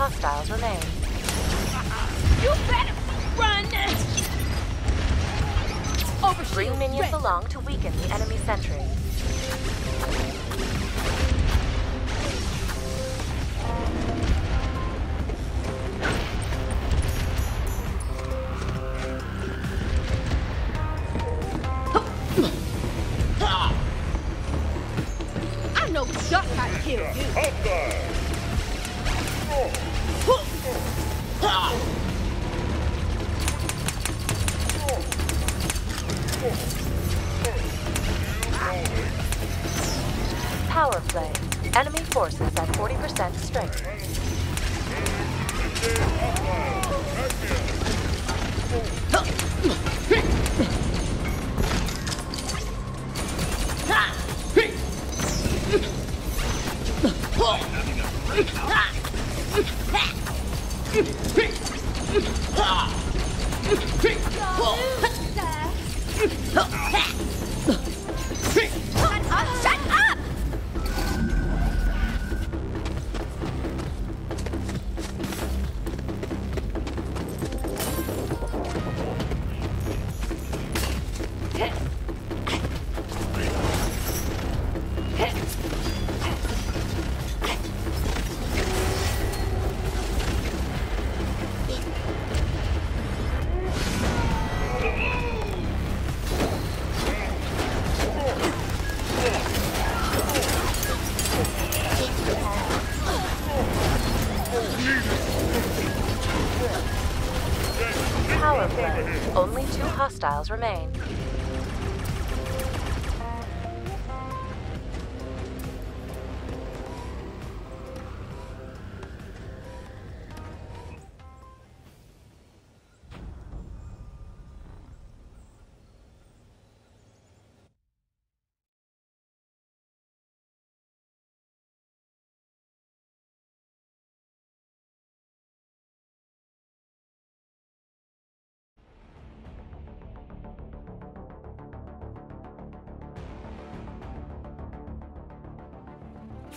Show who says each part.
Speaker 1: hostiles remain.
Speaker 2: You better run! Overshield
Speaker 1: Green minions
Speaker 2: ready.
Speaker 1: along to weaken the enemy sentry.
Speaker 2: I know just how to kill you.
Speaker 1: Power play. Enemy forces at 40% strength.
Speaker 2: Shut up!
Speaker 1: Only two hostiles remain.